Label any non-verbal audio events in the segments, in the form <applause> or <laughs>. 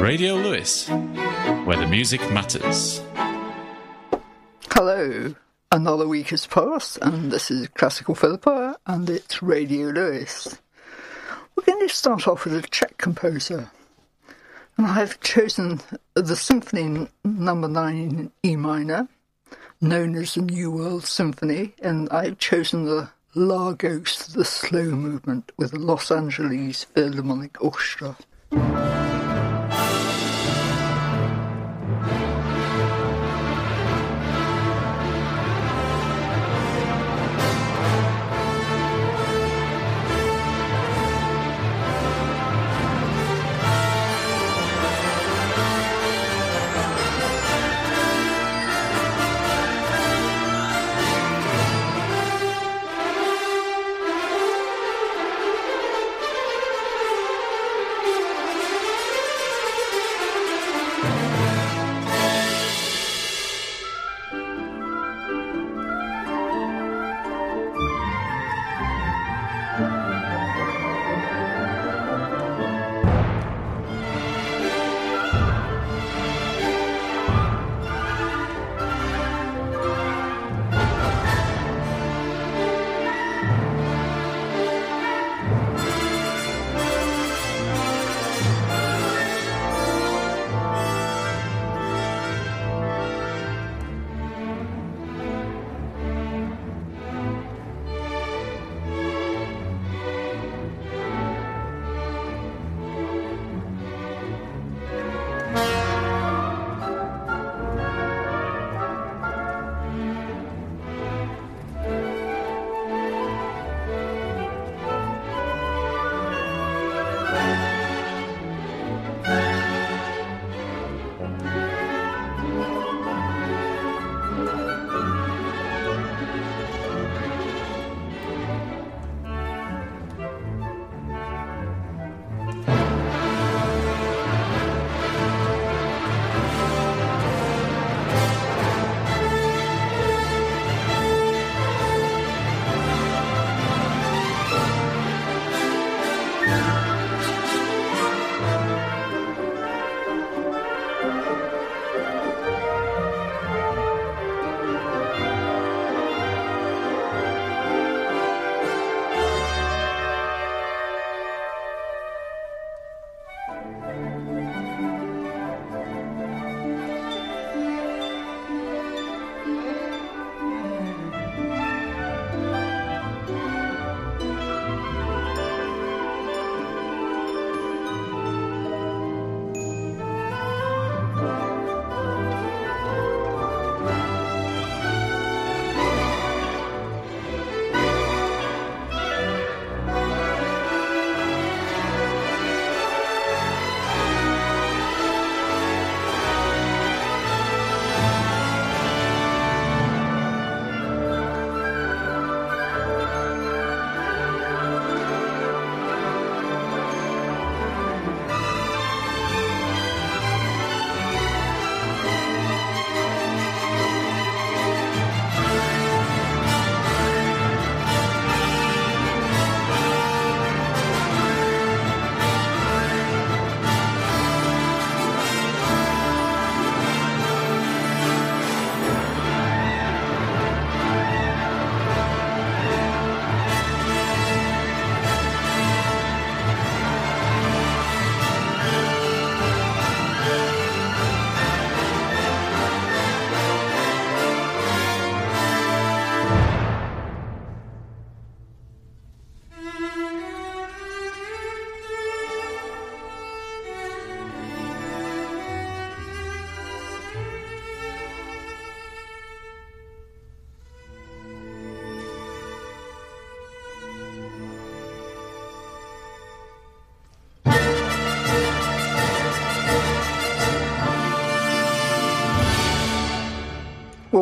Radio Lewes, where the music matters. Hello, another week has passed, and this is Classical Phillipa, and it's Radio Lewes. We're going to start off with a Czech composer, and I've chosen the Symphony Number no. 9 in E minor, known as the New World Symphony, and I've chosen the Largo, the slow movement, with the Los Angeles Philharmonic Orchestra.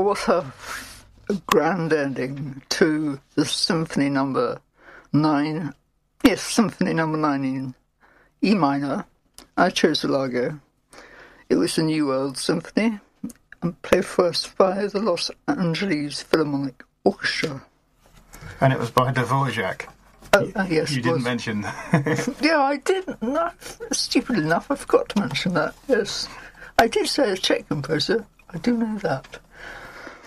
What a, grand ending to the Symphony Number Nine. Yes, Symphony Number Nine in E minor. I chose the Largo. It was the New World Symphony and played first by the Los Angeles Philharmonic Orchestra. And it was by Dvorak. Oh, uh, yes, you didn't was. mention. <laughs> Yeah, I did. No, stupid enough, I forgot to mention that. Yes, I did say a Czech composer. I do know that.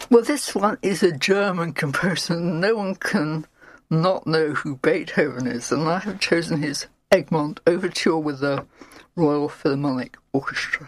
Well, this one is a German composer. No one can not know who Beethoven is, and I have chosen his Egmont Overture with the Royal Philharmonic Orchestra.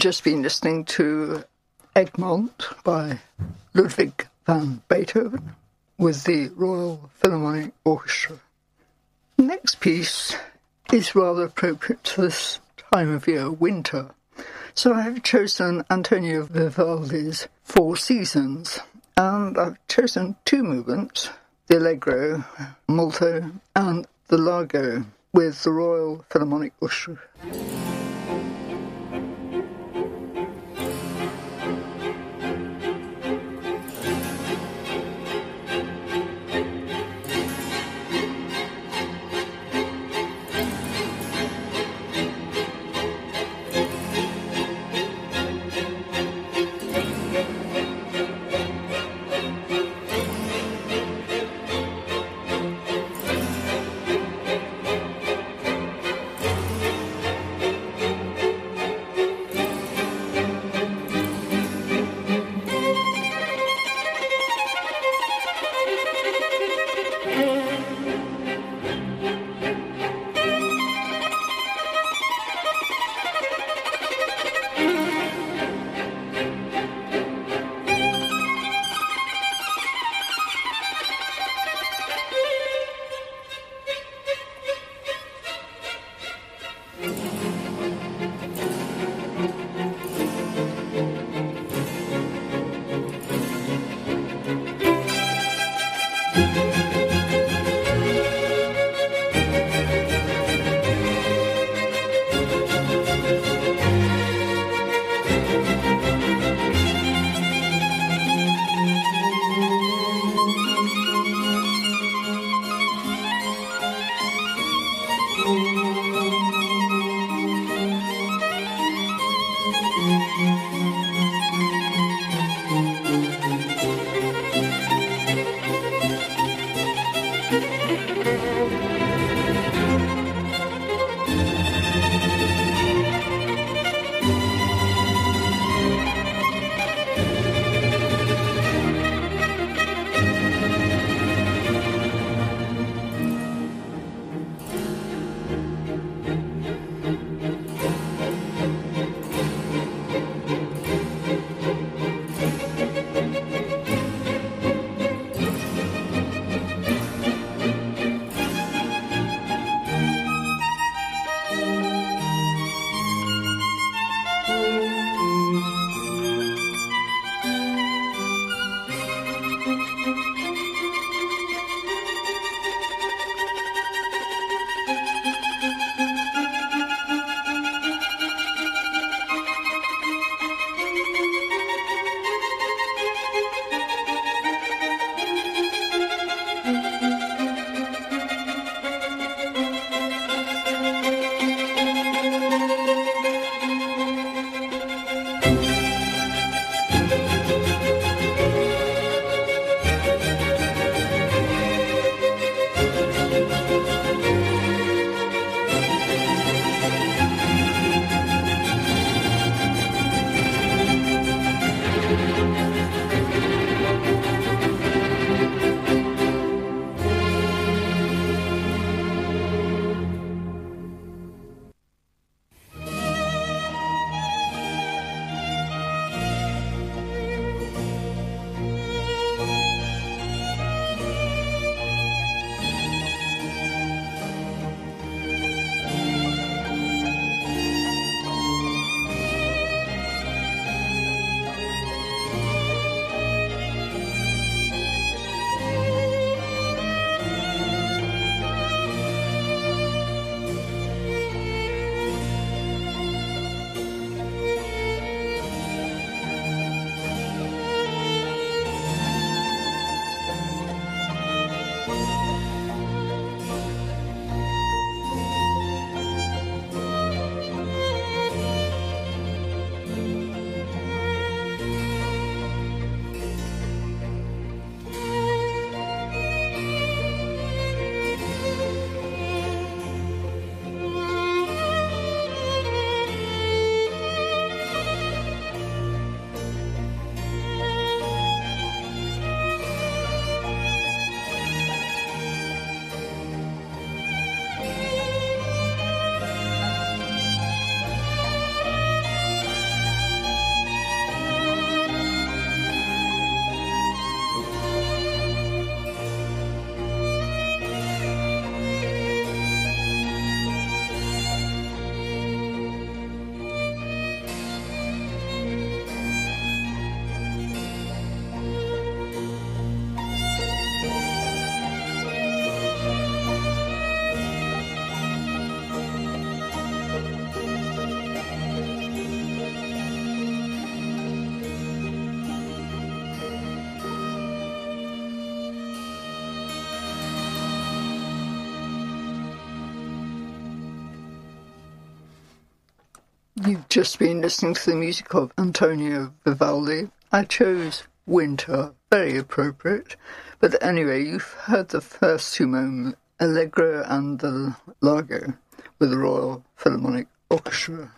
Just been listening to Egmont by Ludwig van Beethoven with the Royal Philharmonic Orchestra. Next piece is rather appropriate to this time of year, winter. So I have chosen Antonio Vivaldi's Four Seasons, and I've chosen two movements the Allegro, Molto, and the Largo with the Royal Philharmonic Orchestra. You've just been listening to the music of Antonio Vivaldi. I chose Winter, very appropriate. But anyway, you've heard the first two moments, Allegro and the Largo, with the Royal Philharmonic Orchestra.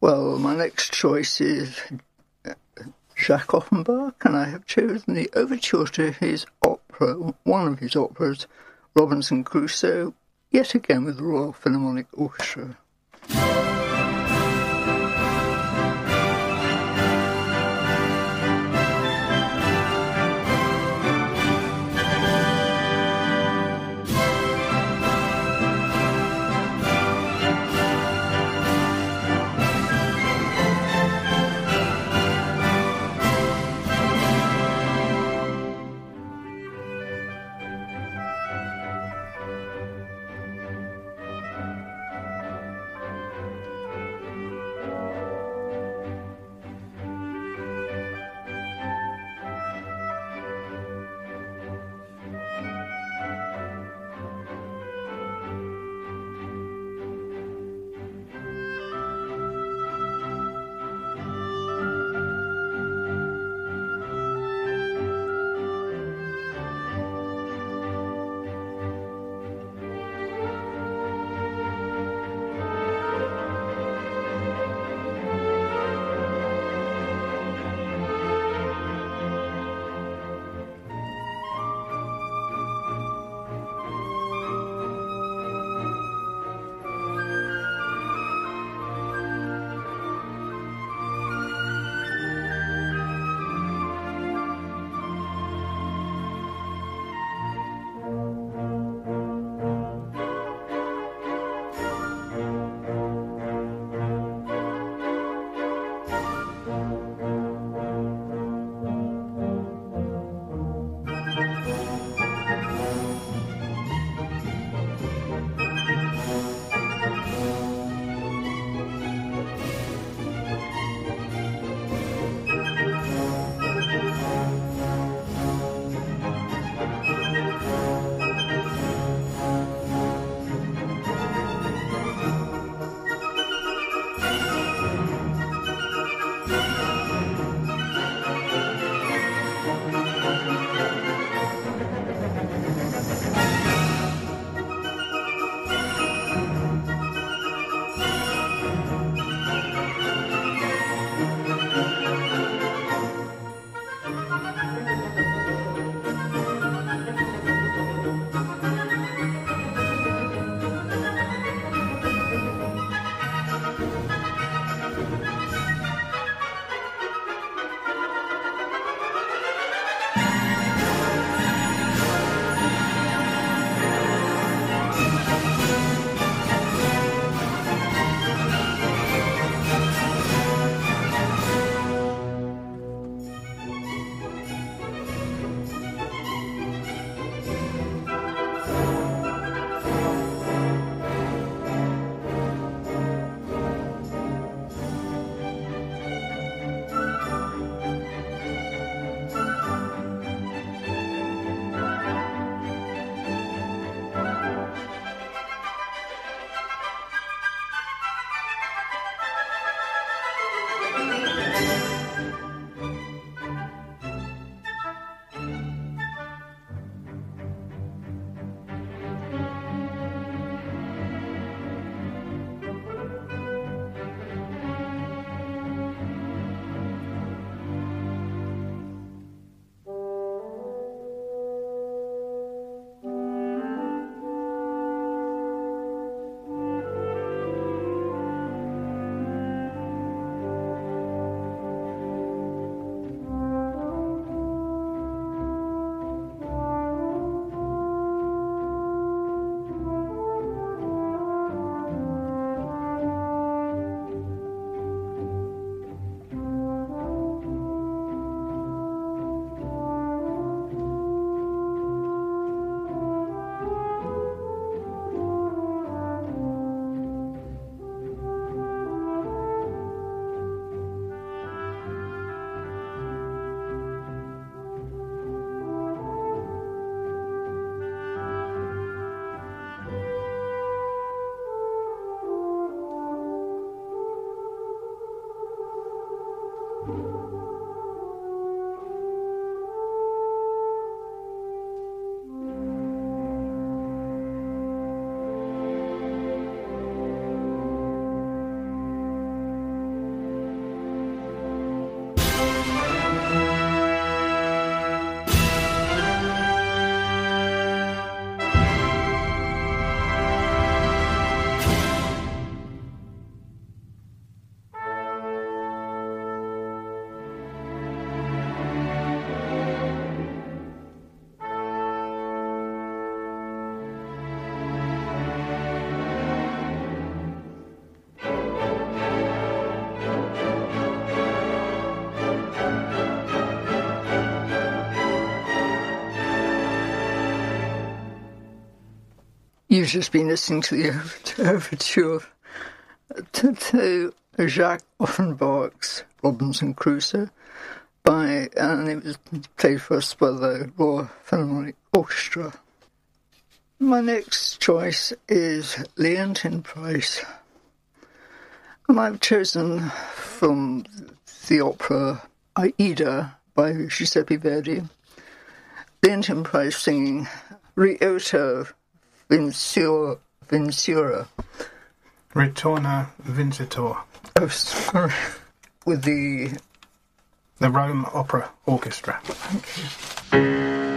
Well, my next choice is uh, Jacques Offenbach, and I have chosen the overture to his opera, one of his operas, Robinson Crusoe, yet again with the Royal Philharmonic Orchestra. You've just been listening to the <laughs> overture to, to Jacques Offenbach's Robinson Crusoe by, and it was played for us by the Royal Philharmonic Orchestra. My next choice is Leontyne Price, and I've chosen from the opera Aida by Giuseppe Verdi. Leontyne Price singing Rioto Vincura. Vincura. Ritorna Vincitor. Oh, sorry. With the. The Rome Opera Orchestra. Thank you.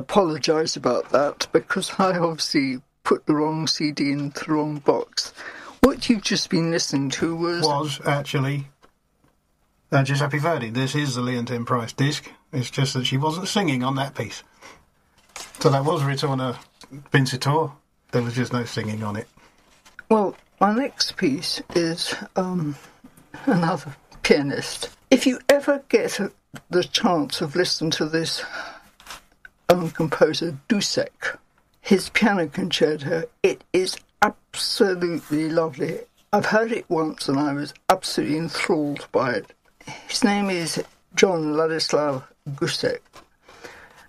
Apologise about that because I obviously put the wrong CD in the wrong box. What you've just been listening to was Was actually uh, Giuseppe Verdi. This is the Leontyne Price disc. It's just that she wasn't singing on that piece. So that was Ritorna Vincitor. There was just no singing on it. Well, my next piece is um, another pianist. If you ever get a, the chance of listening to this composer Dussek, his piano concerto, it is absolutely lovely. I've heard it once and I was absolutely enthralled by it. His name is John Ladislav Dussek,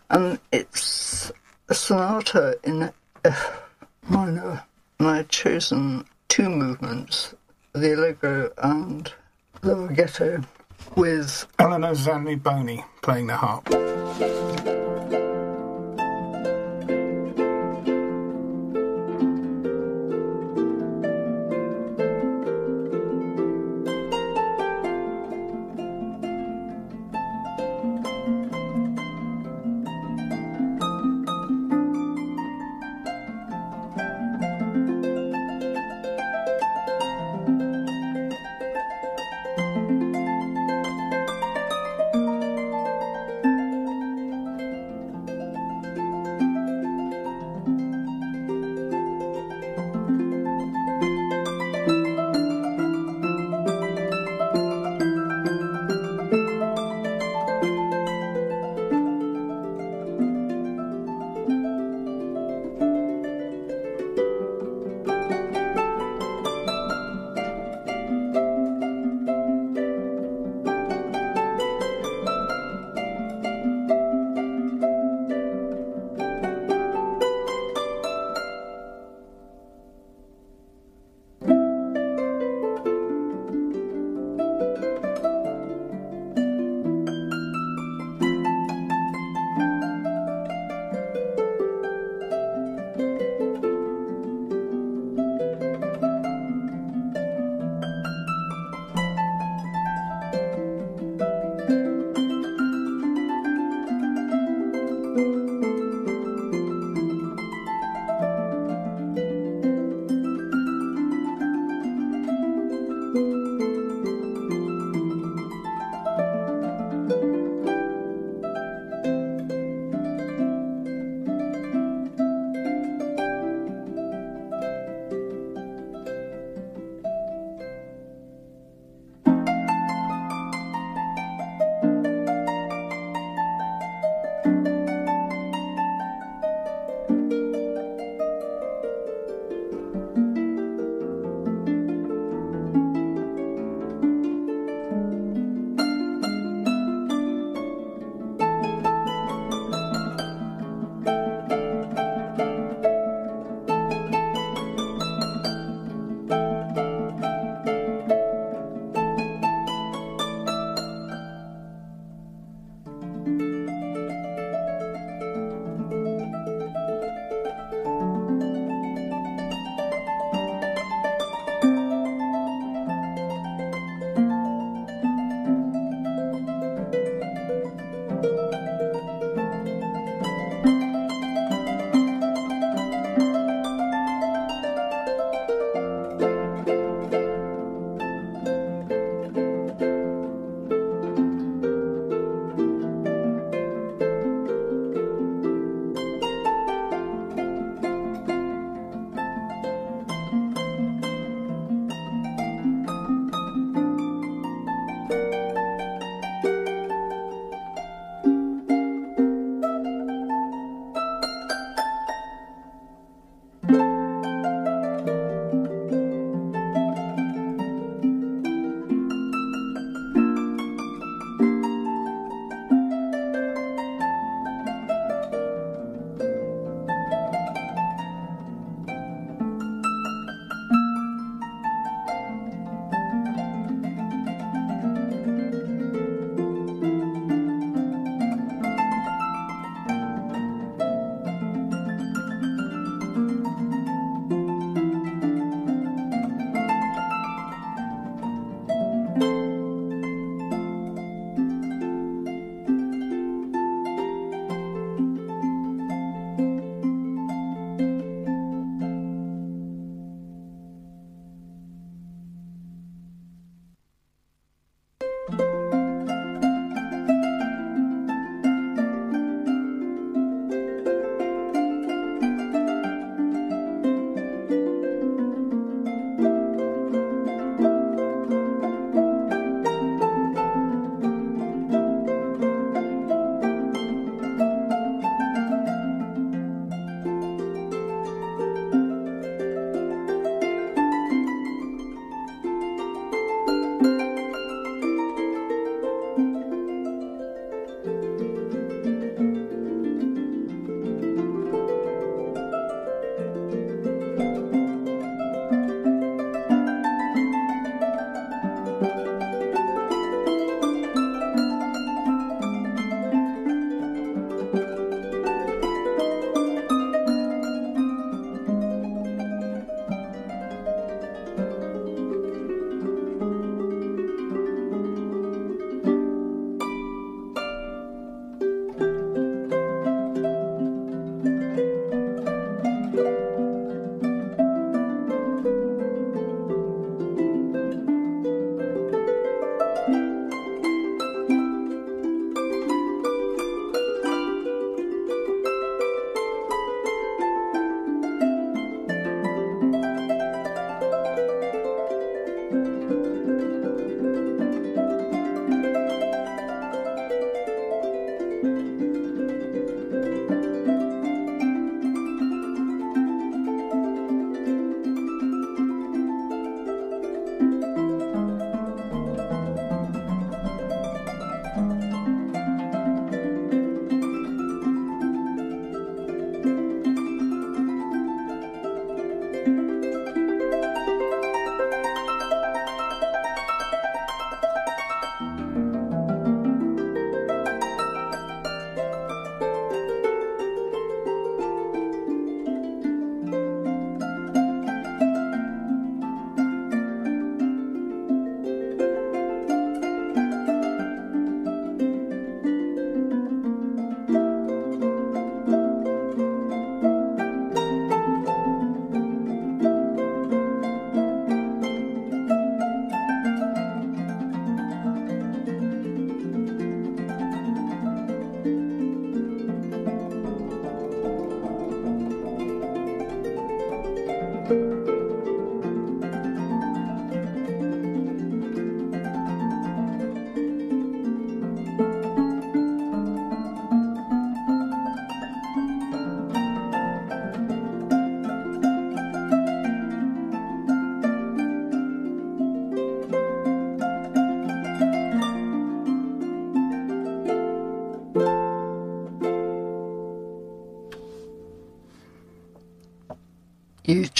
and it's a sonata in F minor, and I've chosen two movements, the Allegro and the Rigetto, with Eleanor Zaniboni playing the harp.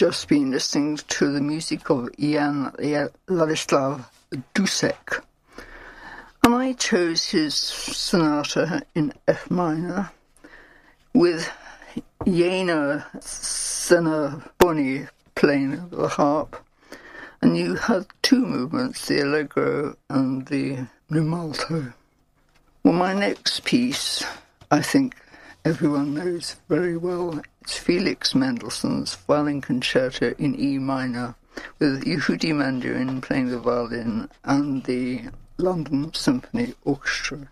Just been listening to the music of Ian Ladislav Dussek. And I chose his sonata in F minor with Yana Zaniboni playing the harp. And you had two movements, the allegro and the rimalto. Well, my next piece, I think everyone knows very well it's Felix Mendelssohn's Violin Concerto in E minor, with Yehudi Menuhin playing the violin and the London Symphony Orchestra.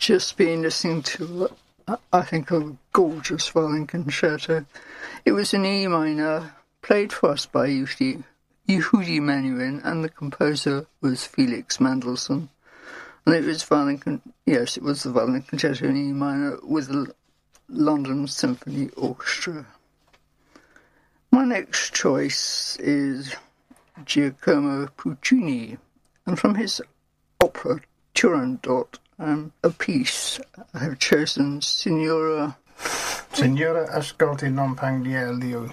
Just been listening to, I think, a gorgeous violin concerto. It was in E minor, played for us by Yehudi, Yehudi Menuhin, and the composer was Felix Mendelssohn. And it was violin, con- yes, it was the violin concerto in E minor with the London Symphony Orchestra. My next choice is Giacomo Puccini, and from his opera Turandot, um, a piece I have chosen Signora Signora ascolta non piangere Liù.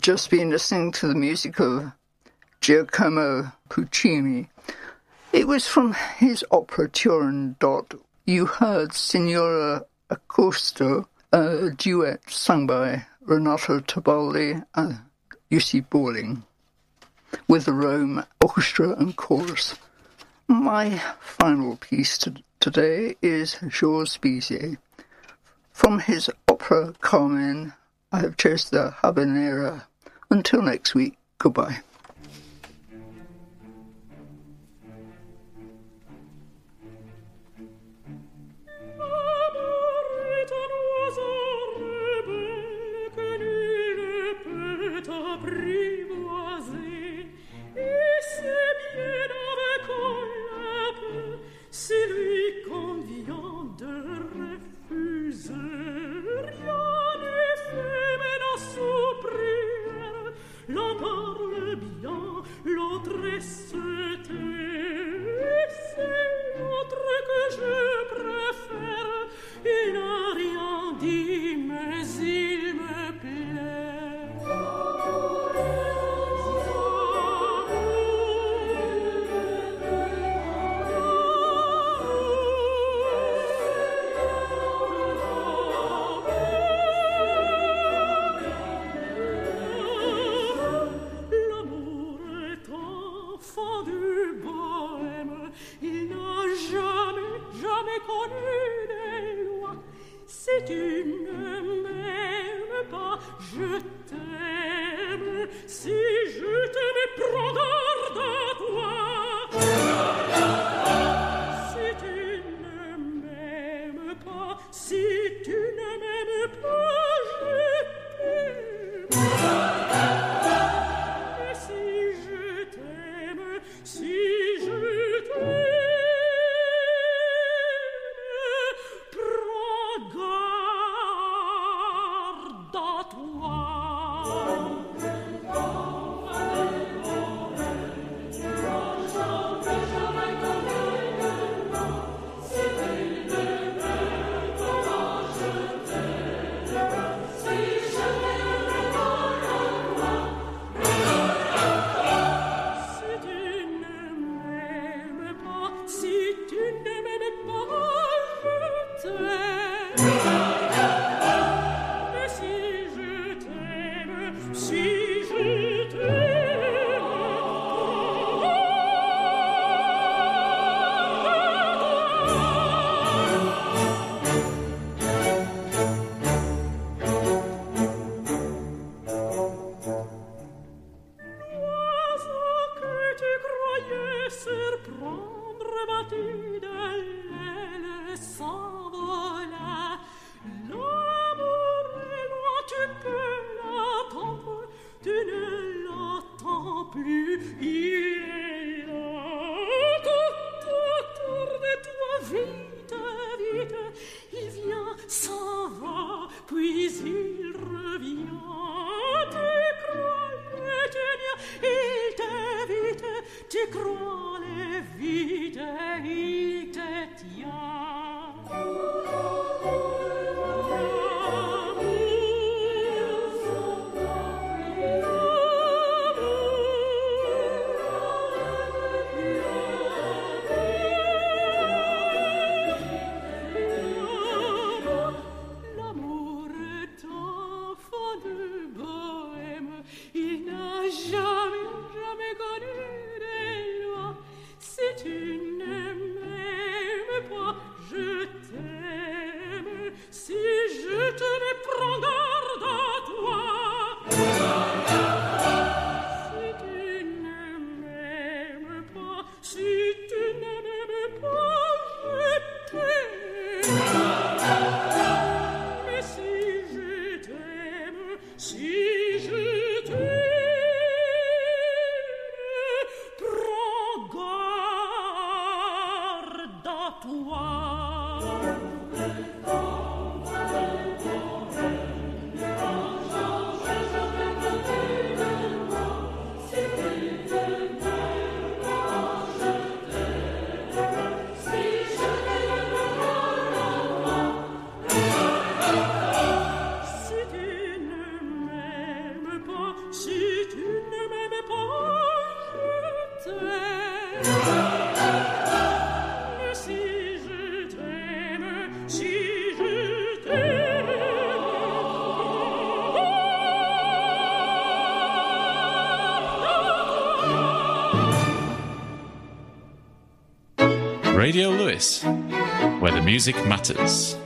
Just been listening to the music of Giacomo Puccini. It was from his opera Turandot. You heard Signora ascolta, a duet sung by Renata Tebaldi and Jussi Björling with the Rome Orchestra and Chorus. My final piece to today is Georges Bizet from his opera Carmen I have chased the habanera. Until next week, goodbye. je préfère une music matters.